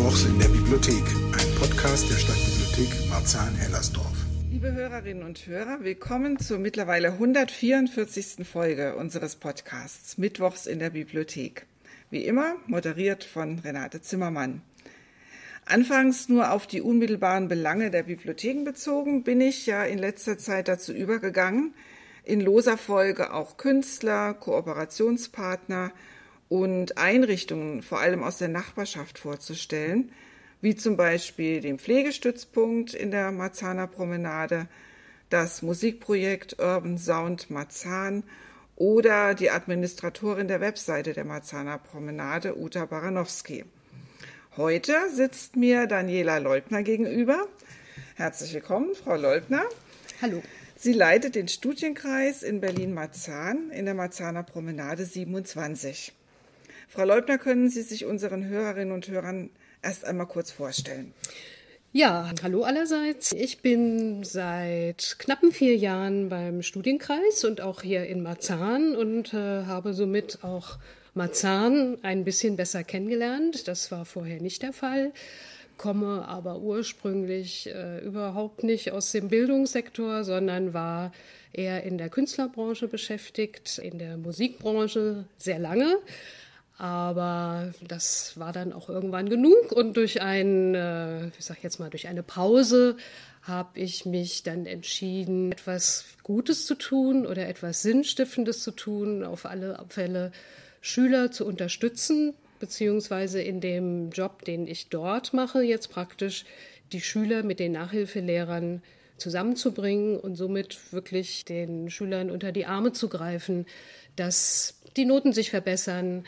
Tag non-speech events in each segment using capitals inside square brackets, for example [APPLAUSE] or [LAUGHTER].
Mittwochs in der Bibliothek, ein Podcast der Stadtbibliothek Marzahn-Hellersdorf. Liebe Hörerinnen und Hörer, willkommen zur mittlerweile 144. Folge unseres Podcasts Mittwochs in der Bibliothek. Wie immer moderiert von Renate Zimmermann. Anfangs nur auf die unmittelbaren Belange der Bibliotheken bezogen, bin ich ja in letzter Zeit dazu übergegangen, in loser Folge auch Künstler, Kooperationspartner und Einrichtungen, vor allem aus der Nachbarschaft, vorzustellen, wie zum Beispiel den Pflegestützpunkt in der Marzahner Promenade, das Musikprojekt Urban Sound Marzahn oder die Administratorin der Webseite der Marzahner Promenade, Uta Baranowski. Heute sitzt mir Daniela Leubner gegenüber. Herzlich willkommen, Frau Leubner. Hallo. Sie leitet den Studienkreis in Berlin-Marzahn in der Marzahner Promenade 27. Frau Leubner, können Sie sich unseren Hörerinnen und Hörern erst einmal kurz vorstellen? Ja, hallo allerseits. Ich bin seit knappen vier Jahren beim Studienkreis und auch hier in Marzahn und äh, habe somit auch Marzahn ein bisschen besser kennengelernt. Das war vorher nicht der Fall komme aber ursprünglich äh, überhaupt nicht aus dem Bildungssektor, sondern war eher in der Künstlerbranche beschäftigt, in der Musikbranche sehr lange. Aber das war dann auch irgendwann genug und durch ein, äh, ich sag jetzt mal, durch eine Pause habe ich mich dann entschieden, etwas Gutes zu tun oder etwas Sinnstiftendes zu tun, auf alle Fälle Schüler zu unterstützen, beziehungsweise in dem Job, den ich dort mache, jetzt praktisch die Schüler mit den Nachhilfelehrern zusammenzubringen und somit wirklich den Schülern unter die Arme zu greifen, dass die Noten sich verbessern,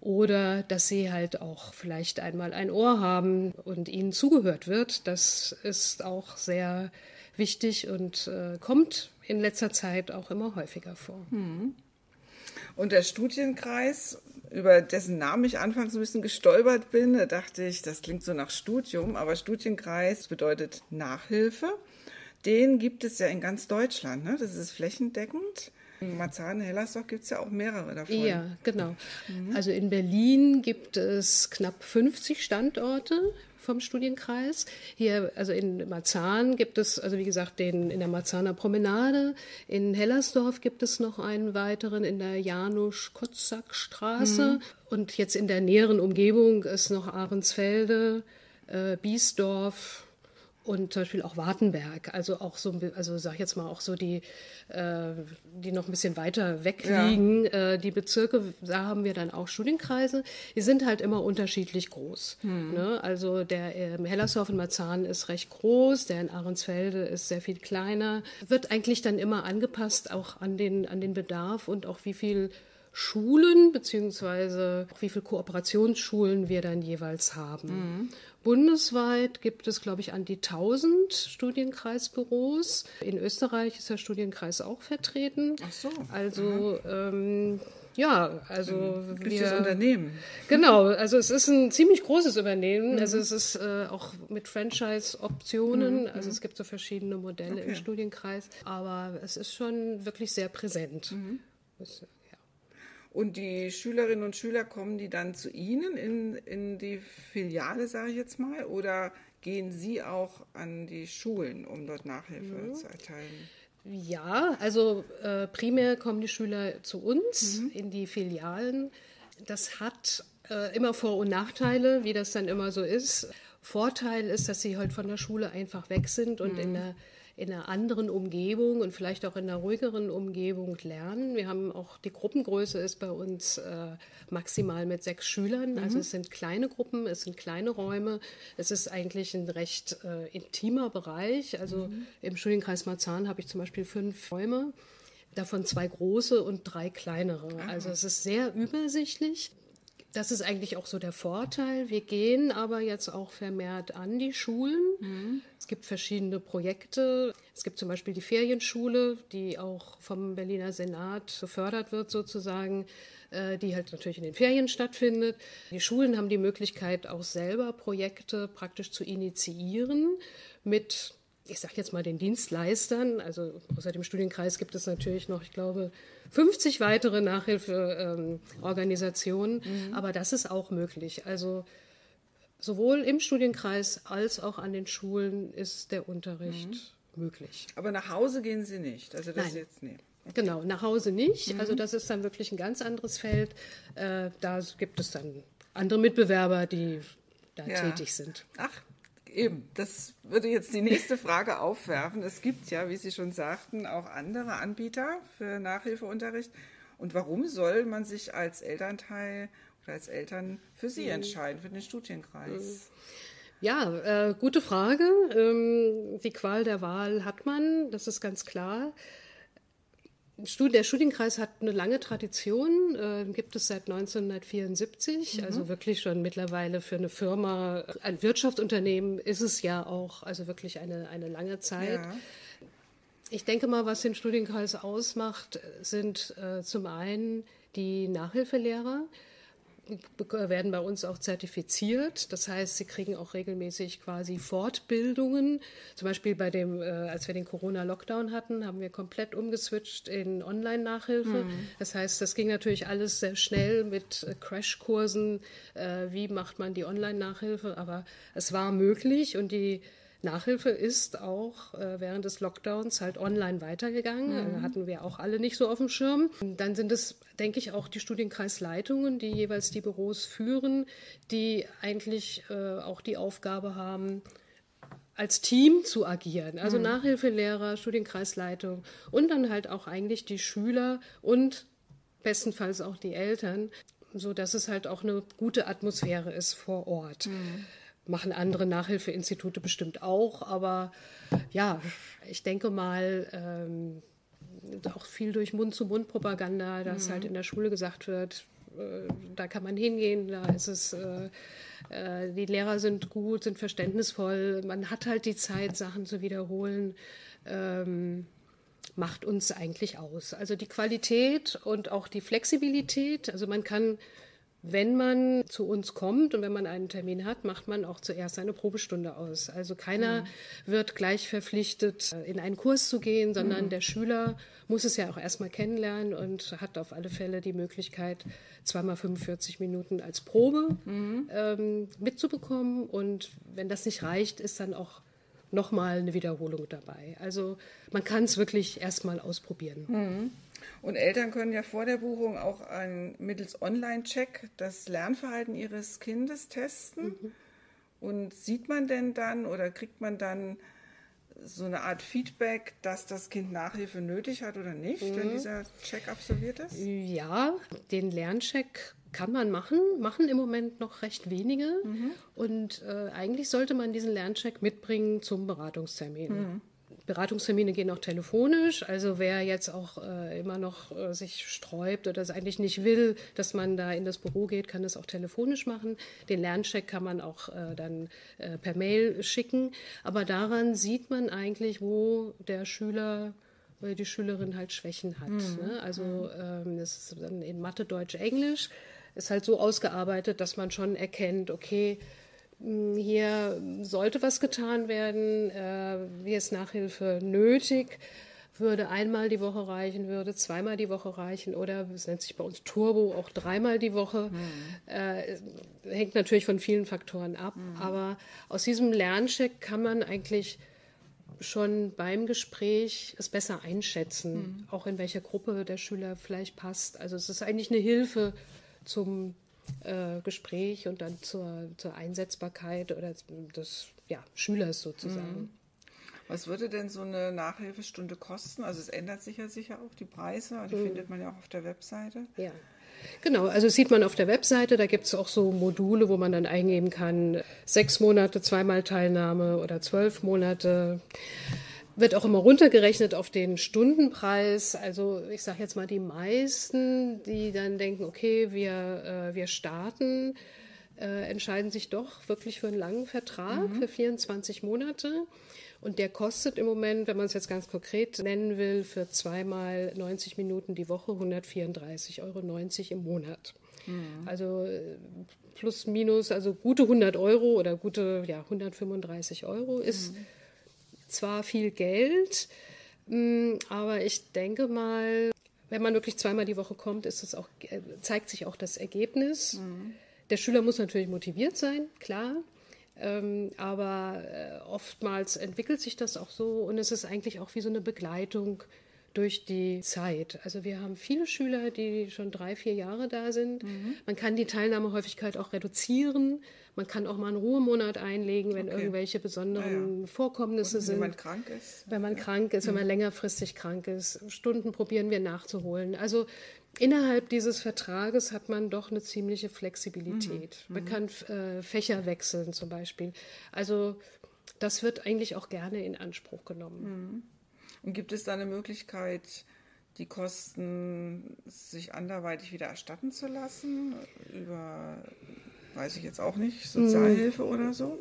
oder dass sie halt auch vielleicht einmal ein Ohr haben und ihnen zugehört wird. Das ist auch sehr wichtig und äh, kommt in letzter Zeit auch immer häufiger vor. Hm. Und der Studienkreis, über dessen Namen ich anfangs ein bisschen gestolpert bin, da dachte ich, das klingt so nach Studium, aber Studienkreis bedeutet Nachhilfe. Den gibt es ja in ganz Deutschland. Ne? Das ist flächendeckend. In Marzahn, Hellersdorf gibt es ja auch mehrere davon. Ja, genau. Mhm. Also in Berlin gibt es knapp 50 Standorte vom Studienkreis. Hier, also in Marzahn gibt es, also wie gesagt, den in der Marzahner Promenade. In Hellersdorf gibt es noch einen weiteren in der Janusz-Kotzak-Straße. Mhm. Und jetzt in der näheren Umgebung ist noch Ahrensfelde, äh, Biesdorf, und zum Beispiel auch Wartenberg, also auch so, also sag ich jetzt mal auch so die, äh, die noch ein bisschen weiter weg liegen, ja. äh, die Bezirke, da haben wir dann auch Studienkreise. Die sind halt immer unterschiedlich groß. Hm. Ne? Also der in Hellersdorf in Marzahn ist recht groß, der in Ahrensfelde ist sehr viel kleiner. Wird eigentlich dann immer angepasst auch an den, an den Bedarf und auch wie viel Schulen beziehungsweise wie viele Kooperationsschulen wir dann jeweils haben. Mhm. Bundesweit gibt es, glaube ich, an die 1000 Studienkreisbüros. In Österreich ist der Studienkreis auch vertreten. Ach so. Also ähm, ja, also ein wir, Unternehmen. Genau, also es ist ein ziemlich großes Unternehmen. Mhm. Also es ist äh, auch mit Franchise-Optionen. Mhm. Also es gibt so verschiedene Modelle okay. im Studienkreis. Aber es ist schon wirklich sehr präsent. Mhm. Und die Schülerinnen und Schüler kommen die dann zu Ihnen in, in die Filiale, sage ich jetzt mal, oder gehen Sie auch an die Schulen, um dort Nachhilfe mhm. zu erteilen? Ja, also äh, primär kommen die Schüler zu uns mhm. in die Filialen. Das hat äh, immer Vor- und Nachteile, wie das dann immer so ist. Vorteil ist, dass sie halt von der Schule einfach weg sind und mhm. in der in einer anderen Umgebung und vielleicht auch in einer ruhigeren Umgebung lernen. Wir haben auch die Gruppengröße ist bei uns äh, maximal mit sechs Schülern. Also mhm. Also es sind kleine Gruppen, es sind kleine Räume. Es ist eigentlich ein recht äh, intimer Bereich. Also mhm. im Studienkreis Marzahn habe ich zum Beispiel fünf Räume davon zwei große und drei kleinere. Also es ist sehr übersichtlich. Das ist eigentlich auch so der Vorteil. Wir gehen aber jetzt auch vermehrt an die Schulen. Mhm. Es gibt verschiedene Projekte. Es gibt zum Beispiel die Ferienschule, die auch vom Berliner Senat gefördert wird sozusagen, äh, die halt natürlich in den Ferien stattfindet. Die Schulen haben die Möglichkeit, auch selber Projekte praktisch zu initiieren mit ich sage jetzt mal den Dienstleistern, also außer dem Studienkreis gibt es natürlich noch, ich glaube, 50 weitere Nachhilfeorganisationen, ähm, mhm. aber das ist auch möglich. Also sowohl im Studienkreis als auch an den Schulen ist der Unterricht mhm. möglich. Aber nach Hause gehen Sie nicht. Also das Nein. jetzt. Okay. Genau, nach Hause nicht. Mhm. Also das ist dann wirklich ein ganz anderes Feld. Äh, da gibt es dann andere Mitbewerber, die da ja. tätig sind. Ach, eben, das würde jetzt die nächste Frage aufwerfen. Es gibt ja, wie Sie schon sagten, auch andere Anbieter für Nachhilfeunterricht. Und warum soll man sich als Elternteil oder als Eltern für Sie mhm. entscheiden, für den Studienkreis? Mhm. Ja, äh, gute Frage. Ähm, die Qual der Wahl hat man, das ist ganz klar. Der Studienkreis hat eine lange Tradition, äh, gibt es seit 1974, mhm. also wirklich schon mittlerweile für eine Firma, ein Wirtschaftsunternehmen ist es ja auch, also wirklich eine, eine lange Zeit. Ja. Ich denke mal, was den Studienkreis ausmacht, sind äh, zum einen die Nachhilfelehrer, werden bei uns auch zertifiziert. Das heißt, sie kriegen auch regelmäßig quasi Fortbildungen. Zum Beispiel bei dem, äh, als wir den Corona-Lockdown hatten, haben wir komplett umgeswitcht in Online-Nachhilfe. Mhm. Das heißt, das ging natürlich alles sehr schnell mit äh, Crashkursen. Äh, wie macht man die Online-Nachhilfe? Aber es war möglich und die Nachhilfe ist auch äh, während des Lockdowns halt online weitergegangen. Mhm. hatten wir auch alle nicht so auf dem Schirm. Dann sind es, denke ich, auch die Studienkreisleitungen, die jeweils die Büros führen, die eigentlich äh, auch die Aufgabe haben, als Team zu agieren. Also mhm. Nachhilfelehrer, Studienkreisleitung und dann halt auch eigentlich die Schüler und bestenfalls auch die Eltern, so dass es halt auch eine gute Atmosphäre ist vor Ort. Mhm machen andere Nachhilfeinstitute bestimmt auch, aber ja, ich denke mal, ähm, auch viel durch Mund-zu-Mund-Propaganda, dass mhm. halt in der Schule gesagt wird, äh, da kann man hingehen, da ist es, äh, äh, die Lehrer sind gut, sind verständnisvoll, man hat halt die Zeit, Sachen zu wiederholen. Ähm, macht uns eigentlich aus. Also die Qualität und auch die Flexibilität. Also man kann wenn man zu uns kommt und wenn man einen Termin hat, macht man auch zuerst eine Probestunde aus. Also keiner mhm. wird gleich verpflichtet, in einen Kurs zu gehen, sondern mhm. der Schüler muss es ja auch erstmal kennenlernen und hat auf alle Fälle die Möglichkeit, zweimal 45 Minuten als Probe mhm. ähm, mitzubekommen. Und wenn das nicht reicht, ist dann auch nochmal eine Wiederholung dabei. Also man kann es wirklich erstmal ausprobieren. Mhm. Und Eltern können ja vor der Buchung auch ein, mittels Online-Check das Lernverhalten ihres Kindes testen. Mhm. Und sieht man denn dann oder kriegt man dann so eine Art Feedback, dass das Kind Nachhilfe nötig hat oder nicht, mhm. wenn dieser Check absolviert ist? Ja, den Lerncheck kann man machen, machen im Moment noch recht wenige. Mhm. Und äh, eigentlich sollte man diesen Lerncheck mitbringen zum Beratungstermin. Mhm. Beratungstermine gehen auch telefonisch. Also wer jetzt auch äh, immer noch äh, sich sträubt oder es eigentlich nicht will, dass man da in das Büro geht, kann es auch telefonisch machen. Den Lerncheck kann man auch äh, dann äh, per Mail schicken. Aber daran sieht man eigentlich, wo der Schüler oder die Schülerin halt Schwächen hat. Mhm. Ne? Also ähm, das ist dann in Mathe, Deutsch, Englisch ist halt so ausgearbeitet, dass man schon erkennt, okay, hm, hier sollte was getan werden, äh, hier ist Nachhilfe nötig, würde einmal die Woche reichen, würde zweimal die Woche reichen oder es nennt sich bei uns Turbo auch dreimal die Woche. Mhm. Äh, hängt natürlich von vielen Faktoren ab, mhm. aber aus diesem Lerncheck kann man eigentlich schon beim Gespräch es besser einschätzen, mhm. auch in welcher Gruppe der Schüler vielleicht passt. Also es ist eigentlich eine Hilfe zum äh, Gespräch und dann zur, zur Einsetzbarkeit oder des ja, Schülers sozusagen. Mhm. Was würde denn so eine Nachhilfestunde kosten? Also es ändert sich ja sicher auch die Preise, die mhm. findet man ja auch auf der Webseite. Ja. Genau, also sieht man auf der Webseite, da gibt es auch so Module, wo man dann eingeben kann, sechs Monate, zweimal Teilnahme oder zwölf Monate wird auch immer runtergerechnet auf den Stundenpreis. Also ich sage jetzt mal die meisten, die dann denken, okay, wir, äh, wir starten, äh, entscheiden sich doch wirklich für einen langen Vertrag mhm. für 24 Monate. Und der kostet im Moment, wenn man es jetzt ganz konkret nennen will, für zweimal 90 Minuten die Woche 134,90 Euro im Monat. Mhm. Also äh, plus minus, also gute 100 Euro oder gute ja, 135 Euro ist. Mhm zwar viel Geld, mm, aber ich denke mal, wenn man wirklich zweimal die Woche kommt, ist es auch, äh, zeigt sich auch das Ergebnis. Mhm. Der Schüler muss natürlich motiviert sein, klar. Ähm, aber äh, oftmals entwickelt sich das auch so und es ist eigentlich auch wie so eine Begleitung durch die Zeit. Also wir haben viele Schüler, die schon drei, vier Jahre da sind. Mhm. Man kann die Teilnahmehäufigkeit auch reduzieren. Man kann auch mal einen Ruhemonat einlegen, wenn okay. irgendwelche besonderen ja, ja. Vorkommnisse Und sind. Wenn man krank ist. Wenn man ja. krank ist, wenn man mhm. längerfristig krank ist. Stunden probieren wir nachzuholen. Also innerhalb dieses Vertrages hat man doch eine ziemliche Flexibilität. Mhm. Man mhm. kann äh, Fächer wechseln zum Beispiel. Also das wird eigentlich auch gerne in Anspruch genommen. Mhm. Und gibt es da eine Möglichkeit, die Kosten sich anderweitig wieder erstatten zu lassen? Über, weiß ich jetzt auch nicht, Sozialhilfe oder so?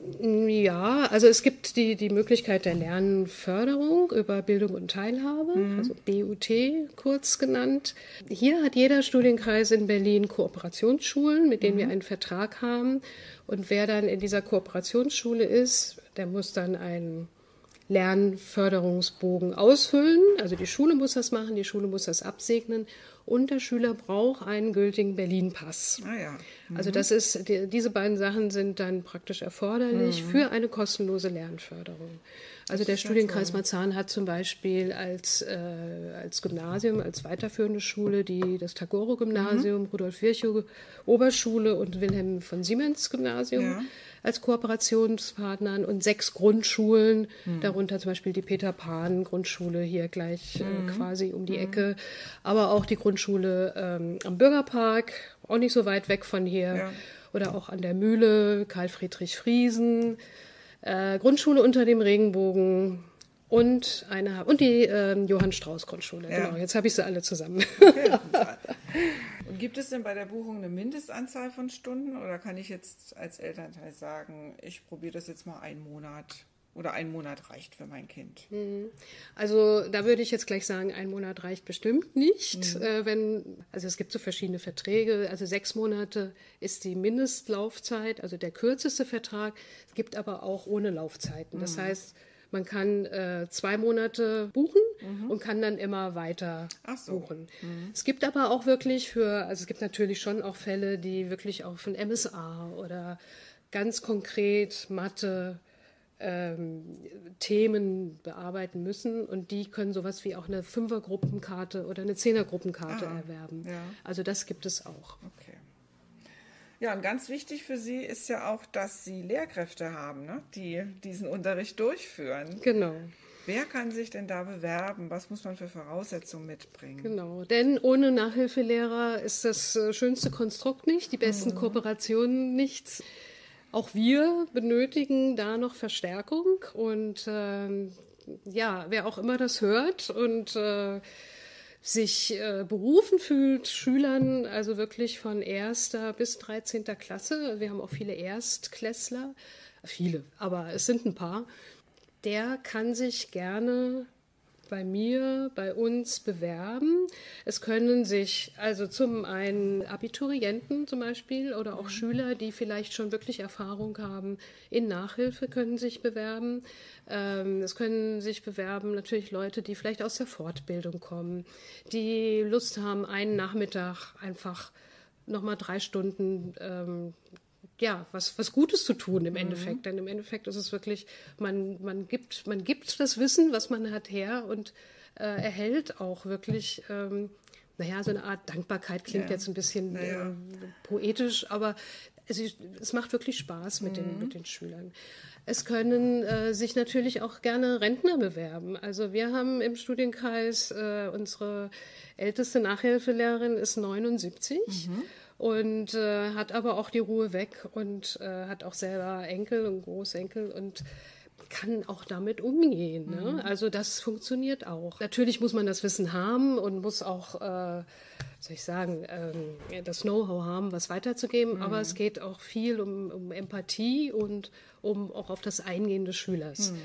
Ja, also es gibt die, die Möglichkeit der Lernförderung über Bildung und Teilhabe, mhm. also BUT kurz genannt. Hier hat jeder Studienkreis in Berlin Kooperationsschulen, mit denen mhm. wir einen Vertrag haben. Und wer dann in dieser Kooperationsschule ist, der muss dann einen Lernförderungsbogen ausfüllen. Also die Schule muss das machen, die Schule muss das absegnen und der Schüler braucht einen gültigen Berlin-Pass. Ah ja. mhm. Also das ist, die, diese beiden Sachen sind dann praktisch erforderlich mhm. für eine kostenlose Lernförderung. Also der Studienkreis Marzahn hat zum Beispiel als, äh, als Gymnasium, als weiterführende Schule die, das Tagoro-Gymnasium, mhm. Rudolf Virchow Oberschule und Wilhelm von Siemens Gymnasium. Ja als Kooperationspartnern und sechs Grundschulen, mhm. darunter zum Beispiel die Peter Pan Grundschule hier gleich äh, mhm. äh, quasi um die mhm. Ecke, aber auch die Grundschule ähm, am Bürgerpark, auch nicht so weit weg von hier, ja. oder auch an der Mühle, Karl Friedrich Friesen, äh, Grundschule unter dem Regenbogen, und eine und die ähm, Johann Strauß Grundschule. Ja. Genau, jetzt habe ich sie alle zusammen. Okay. [LAUGHS] und gibt es denn bei der Buchung eine Mindestanzahl von Stunden oder kann ich jetzt als Elternteil sagen, ich probiere das jetzt mal einen Monat oder ein Monat reicht für mein Kind? Mhm. Also da würde ich jetzt gleich sagen, ein Monat reicht bestimmt nicht. Mhm. Äh, wenn, also es gibt so verschiedene Verträge. Also sechs Monate ist die Mindestlaufzeit, also der kürzeste Vertrag. Es gibt aber auch ohne Laufzeiten. Das mhm. heißt, man kann äh, zwei Monate buchen mhm. und kann dann immer weiter so. buchen. Mhm. Es gibt aber auch wirklich für, also es gibt natürlich schon auch Fälle, die wirklich auch von MSA oder ganz konkret Mathe, ähm, Themen bearbeiten müssen und die können sowas wie auch eine Fünfergruppenkarte oder eine Zehnergruppenkarte ah, erwerben. Ja. Also das gibt es auch. Okay. Ja, und ganz wichtig für Sie ist ja auch, dass Sie Lehrkräfte haben, ne? die diesen Unterricht durchführen. Genau. Wer kann sich denn da bewerben? Was muss man für Voraussetzungen mitbringen? Genau, denn ohne Nachhilfelehrer ist das äh, schönste Konstrukt nicht, die besten mhm. Kooperationen nichts. Auch wir benötigen da noch Verstärkung und ähm, ja, wer auch immer das hört und äh, sich äh, berufen fühlt, Schülern, also wirklich von erster bis 13. Klasse, wir haben auch viele Erstklässler, viele, aber es sind ein paar, der kann sich gerne bei mir, bei uns bewerben. Es können sich also zum einen Abiturienten zum Beispiel oder auch mhm. Schüler, die vielleicht schon wirklich Erfahrung haben in Nachhilfe, können sich bewerben. Ähm, es können sich bewerben natürlich Leute, die vielleicht aus der Fortbildung kommen, die Lust haben, einen Nachmittag einfach nochmal drei Stunden ähm, ja, was, was Gutes zu tun im mhm. Endeffekt. Denn im Endeffekt ist es wirklich, man, man, gibt, man gibt das Wissen, was man hat, her und äh, erhält auch wirklich, ähm, naja, so eine Art Dankbarkeit klingt ja. jetzt ein bisschen naja. äh, poetisch, aber es, es, macht wirklich Spaß mit, mhm. den, mit den Schülern. Es können äh, sich natürlich auch gerne Rentner bewerben. Also wir haben im Studienkreis äh, unsere älteste Nachhilfelehrerin ist 79. Mhm und äh, hat aber auch die Ruhe weg und äh, hat auch selber Enkel und Großenkel und kann auch damit umgehen. Ne? Mhm. Also das funktioniert auch. Natürlich muss man das Wissen haben und muss auch, äh, soll ich sagen, ähm, das Know-how haben, was weiterzugeben. Mhm. Aber es geht auch viel um, um, Empathie und um auch auf das Eingehen des Schülers. Mhm.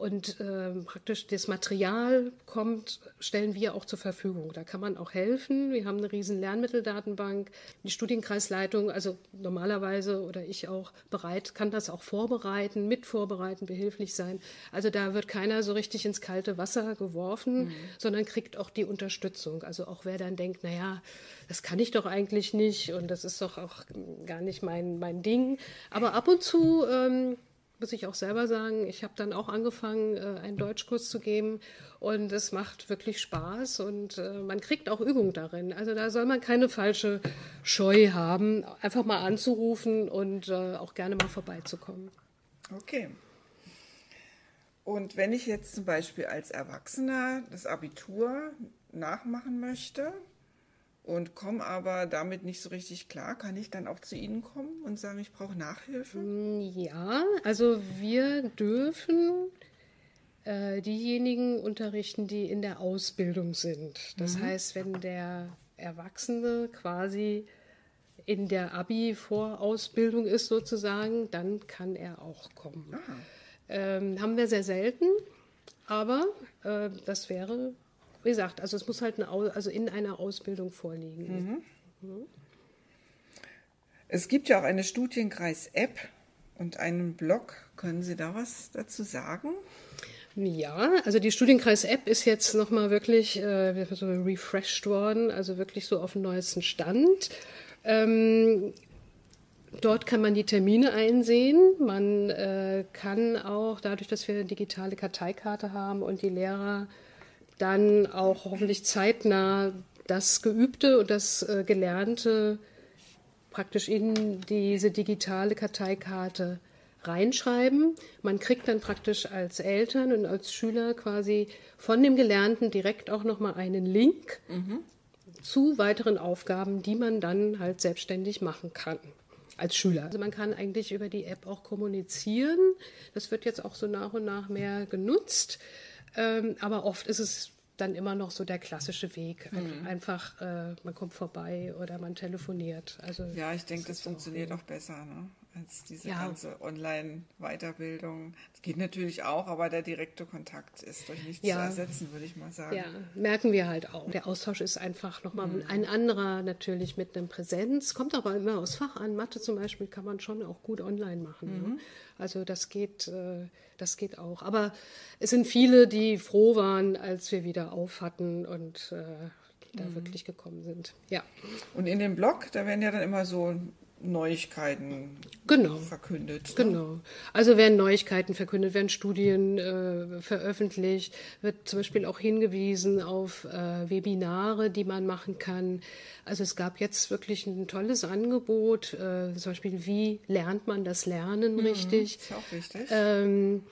Und äh, praktisch das Material kommt, stellen wir auch zur Verfügung. Da kann man auch helfen. Wir haben eine riesen Lernmitteldatenbank. Die Studienkreisleitung, also normalerweise oder ich auch bereit, kann das auch vorbereiten, mit vorbereiten, behilflich sein. Also da wird keiner so richtig ins kalte Wasser geworfen, mhm. sondern kriegt auch die Unterstützung. Also auch wer dann denkt, naja, das kann ich doch eigentlich nicht und das ist doch auch gar nicht mein, mein Ding. Aber ab und zu ähm, muss ich auch selber sagen, ich habe dann auch angefangen, äh, einen Deutschkurs zu geben und es macht wirklich Spaß und äh, man kriegt auch Übung darin. Also da soll man keine falsche Scheu haben, einfach mal anzurufen und äh, auch gerne mal vorbeizukommen. Okay. Und wenn ich jetzt zum Beispiel als Erwachsener das Abitur nachmachen möchte, und komme aber damit nicht so richtig klar. Kann ich dann auch zu Ihnen kommen und sagen, ich brauche Nachhilfe? Mm, ja, also wir dürfen äh, diejenigen unterrichten, die in der Ausbildung sind. Das mhm. heißt, wenn der Erwachsene quasi in der Abi-Vorausbildung ist sozusagen, dann kann er auch kommen. Ähm, haben wir sehr selten, aber äh, das wäre wie gesagt, also es muss halt eine, also in einer Ausbildung vorliegen. Mhm. Mhm. Es gibt ja auch eine Studienkreis-App und einen Blog. Können Sie da was dazu sagen? Ja, also die Studienkreis-App ist jetzt nochmal wirklich äh, so refreshed worden, also wirklich so auf dem neuesten Stand. Ähm, Dort kann man die Termine einsehen. Man äh, kann auch, dadurch, dass wir eine digitale Karteikarte haben und die Lehrer dann auch hoffentlich zeitnah das Geübte und das äh, Gelernte praktisch in diese digitale Karteikarte reinschreiben. Man kriegt dann praktisch als Eltern und als Schüler quasi von dem Gelernten direkt auch nochmal einen Link mhm. zu weiteren Aufgaben, die man dann halt selbstständig machen kann als Schüler. Also man kann eigentlich über die App auch kommunizieren. Das wird jetzt auch so nach und nach mehr genutzt. Ähm, aber oft ist es dann immer noch so der klassische Weg. Mhm. Einfach, äh, man kommt vorbei oder man telefoniert. Also, ja, ich denke, das, das funktioniert auch besser. Ne? Als diese ja. ganze Online-Weiterbildung. Das geht natürlich auch, aber der direkte Kontakt ist durch nichts ja. zu ersetzen, würde ich mal sagen. Ja, merken wir halt auch. Der Austausch ist einfach nochmal mhm. ein anderer natürlich mit einem Präsenz. Kommt aber immer aus Fach an. Mathe zum Beispiel kann man schon auch gut online machen. Ne? Mhm. Ne? Also das geht, äh, das geht auch. Aber es sind viele, die froh waren, als wir wieder auf hatten und äh, da mhm. wirklich gekommen sind. Ja. Und in dem Blog, da werden ja dann immer so Neuigkeiten genau. verkündet. Ne? Genau. Also werden Neuigkeiten verkündet, werden Studien äh, veröffentlicht, wird zum Beispiel auch hingewiesen auf äh, Webinare, die man machen kann. Also es gab jetzt wirklich ein tolles Angebot, äh, zum Beispiel, wie lernt man das Lernen mhm, richtig? Ist auch wichtig. Ähm,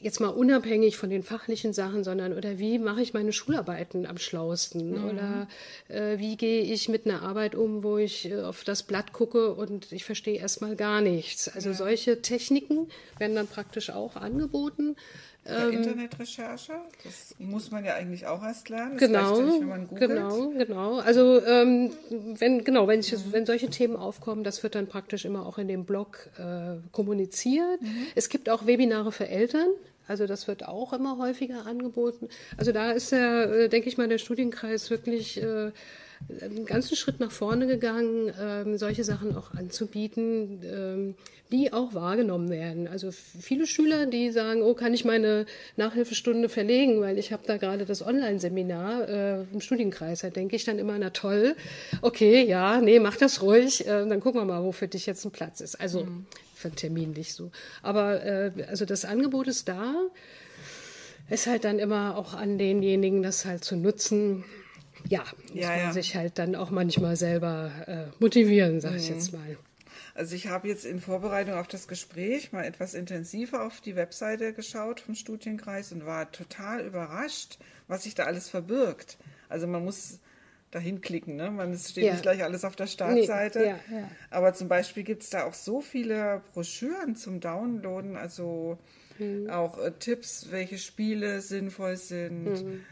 jetzt mal unabhängig von den fachlichen Sachen, sondern oder wie mache ich meine Schularbeiten am schlausten mhm. oder äh, wie gehe ich mit einer Arbeit um, wo ich äh, auf das Blatt gucke und ich verstehe erstmal gar nichts. Also ja. solche Techniken werden dann praktisch auch angeboten. Ähm, Internetrecherche, das muss man ja eigentlich auch erst lernen. Das genau, nicht, wenn man googelt. genau, genau. Also ähm, wenn genau, wenn, ich, mhm. wenn solche Themen aufkommen, das wird dann praktisch immer auch in dem Blog äh, kommuniziert. Mhm. Es gibt auch Webinare für Eltern. Also das wird auch immer häufiger angeboten. Also da ist der, äh, denke ich mal, der Studienkreis wirklich äh, einen ganzen Schritt nach vorne gegangen, ähm, solche Sachen auch anzubieten, ähm, die auch wahrgenommen werden. Also viele Schüler, die sagen, oh, kann ich meine Nachhilfestunde verlegen, weil ich habe da gerade das Online-Seminar äh, im Studienkreis. Da denke ich dann immer, na toll, okay, ja, nee, mach das ruhig, äh, dann gucken wir mal, wo für dich jetzt ein Platz ist. Also mhm für Termin nicht so. Aber äh, also das Angebot ist da. Ist halt dann immer auch an denjenigen, das halt zu nutzen. Ja, muss ja, man ja. sich halt dann auch manchmal selber äh, motivieren, sag mhm. ich jetzt mal. Also ich habe jetzt in Vorbereitung auf das Gespräch mal etwas intensiver auf die Webseite geschaut vom Studienkreis und war total überrascht, was sich da alles verbirgt. Also man muss dahin klicken. Ne? Man, es steht ja. nicht gleich alles auf der Startseite. Nee, ja, ja. Aber zum Beispiel gibt es da auch so viele Broschüren zum Downloaden, also mhm. auch äh, Tipps, welche Spiele sinnvoll sind. Mhm.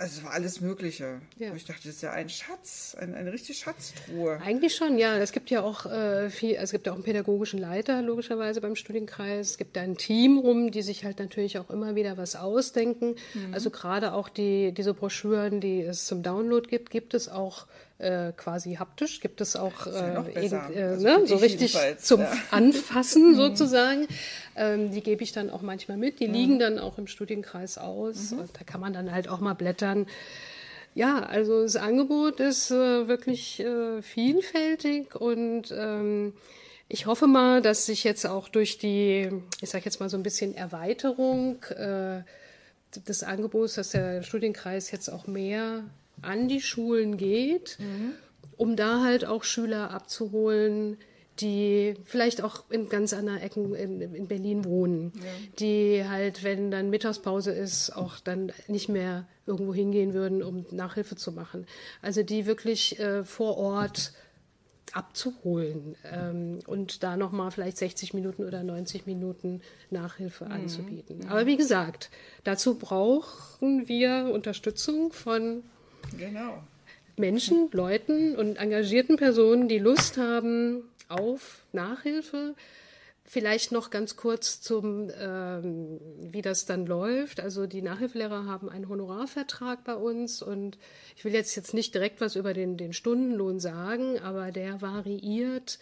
Also es war alles Mögliche. Ja. Ich dachte, das ist ja ein Schatz, ein, eine richtige Schatztruhe. Eigentlich schon, ja. Es gibt ja auch äh, viel, also es gibt ja auch einen pädagogischen Leiter, logischerweise beim Studienkreis. Es gibt da ein Team rum, die sich halt natürlich auch immer wieder was ausdenken. Mhm. Also gerade auch die, diese Broschüren, die es zum Download gibt, gibt es auch äh, quasi haptisch, gibt es auch äh, äh, also ne, so richtig zum ja. [LAUGHS] Anfassen mhm. sozusagen. Ähm, die gebe ich dann auch manchmal mit. Die mhm. liegen dann auch im Studienkreis aus. Mhm. Und da kann man dann halt auch mal blättern. Ja, also das Angebot ist äh, wirklich äh, vielfältig und ähm, ich hoffe mal, dass sich jetzt auch durch die, ich sage jetzt mal so ein bisschen Erweiterung des Angebots, dass der Studienkreis jetzt auch mehr an die Schulen geht, mhm. um da halt auch Schüler abzuholen, die vielleicht auch in ganz anderen Ecken in, in Berlin wohnen, ja. die halt, wenn dann Mittagspause ist, auch dann nicht mehr irgendwo hingehen würden, um Nachhilfe zu machen. Also die wirklich äh, vor Ort abzuholen ähm, und da nochmal vielleicht 60 Minuten oder 90 Minuten Nachhilfe mhm. anzubieten. Aber wie gesagt, dazu brauchen wir Unterstützung von genau. Menschen, Leuten und engagierten Personen, die Lust haben, auf Nachhilfe. Vielleicht noch ganz kurz zum, ähm, wie das dann läuft. Also die Nachhilfelehrer haben einen Honorarvertrag bei uns und ich will jetzt, jetzt nicht direkt was über den, den Stundenlohn sagen, aber der variiert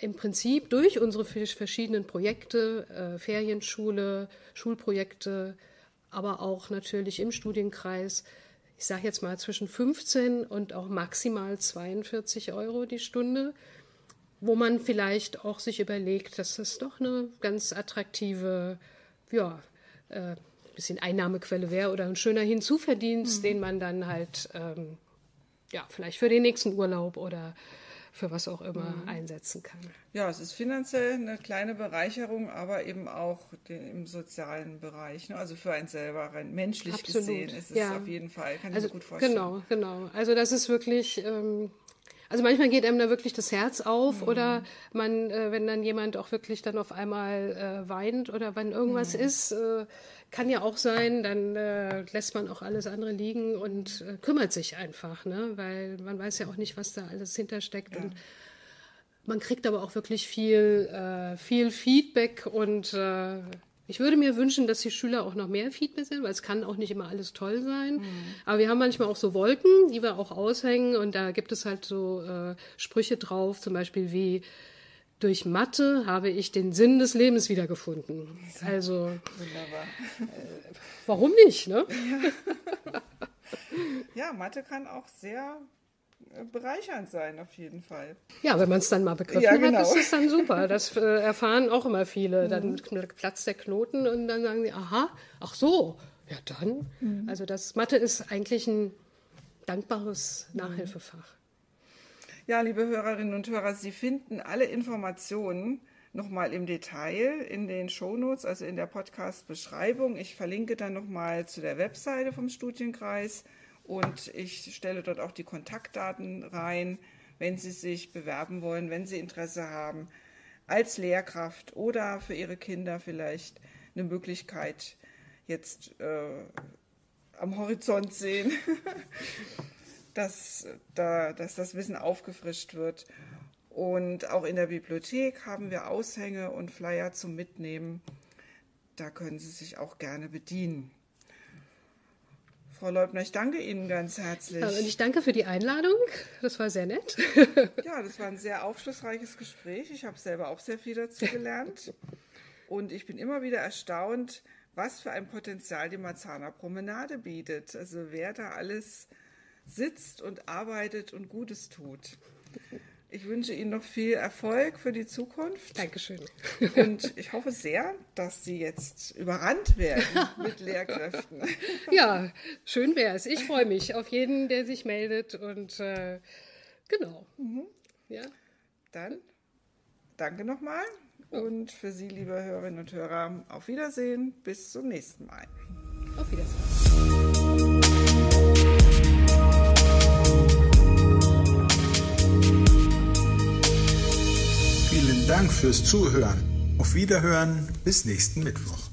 im Prinzip durch unsere verschiedenen Projekte, äh, Ferienschule, Schulprojekte, aber auch natürlich im Studienkreis. Ich sage jetzt mal zwischen 15 und auch maximal 42 Euro die Stunde wo man vielleicht auch sich überlegt, dass das doch eine ganz attraktive, ja, äh, bisschen Einnahmequelle wäre oder ein schöner Hinzuverdienst, mhm. den man dann halt, ähm, ja, vielleicht für den nächsten Urlaub oder für was auch immer mhm. einsetzen kann. Ja, es ist finanziell eine kleine Bereicherung, aber eben auch den, im sozialen Bereich. Ne? Also für einen selber rein menschlich Absolut. gesehen ist es ja. auf jeden Fall, kann also, ich mir gut vorstellen. Genau, genau. Also das ist wirklich, ähm, also manchmal geht einem da wirklich das Herz auf mhm. oder man, äh, wenn dann jemand auch wirklich dann auf einmal äh, weint oder wenn irgendwas mhm. ist, äh, kann ja auch sein, dann äh, lässt man auch alles andere liegen und äh, kümmert sich einfach, ne? weil man weiß ja auch nicht, was da alles hintersteckt ja. und man kriegt aber auch wirklich viel, äh, viel Feedback und ich würde mir wünschen, dass die Schüler auch noch mehr Feedback sind, weil es kann auch nicht immer alles toll sein. Mhm. Aber wir haben manchmal auch so Wolken, die wir auch aushängen und da gibt es halt so äh, Sprüche drauf, zum Beispiel wie durch Mathe habe ich den Sinn des Lebens wiedergefunden. Also Wunderbar. Äh, warum nicht, ne? Ja. [LAUGHS] ja, Mathe kann auch sehr bereichernd sein, auf jeden Fall. Ja, wenn man es dann mal begriffen ja, genau. hat, ist es dann super. Das äh, erfahren auch immer viele. Dann mhm. platzt der Knoten und dann sagen sie, aha, ach so, ja dann. Mhm. Also das Mathe ist eigentlich ein dankbares mhm. Nachhilfefach. Ja, liebe Hörerinnen und Hörer, Sie finden alle Informationen nochmal im Detail in den Shownotes, also in der Podcast-Beschreibung. Ich verlinke dann nochmal zu der Webseite vom Studienkreis und ich stelle dort auch die Kontaktdaten rein, wenn Sie sich bewerben wollen, wenn Sie Interesse haben, als Lehrkraft oder für Ihre Kinder vielleicht eine Möglichkeit jetzt äh, am Horizont sehen, [LAUGHS] dass, da, dass das Wissen aufgefrischt wird. Und auch in der Bibliothek haben wir Aushänge und Flyer zum Mitnehmen. Da können Sie sich auch gerne bedienen. Frau Leubner, ich danke Ihnen ganz herzlich. Ja, und ich danke für die Einladung. Das war sehr nett. [LAUGHS] ja, das war ein sehr aufschlussreiches Gespräch. Ich habe selber auch sehr viel dazu gelernt. Und ich bin immer wieder erstaunt, was für ein Potenzial die Marzahner Promenade bietet. Also wer da alles sitzt und arbeitet und Gutes tut. Ich wünsche Ihnen noch viel Erfolg für die Zukunft. Dankeschön. Und ich hoffe sehr, dass Sie jetzt überrannt werden [LAUGHS] mit Lehrkräften. Ja, schön wäre es. Ich freue mich auf jeden, der sich meldet. Und äh, genau. Mhm. Ja. Dann danke nochmal. Und für Sie, liebe Hörerinnen und Hörer, auf Wiedersehen. Bis zum nächsten Mal. Auf Wiedersehen. Dank fürs Zuhören. Auf Wiederhören bis nächsten Mittwoch.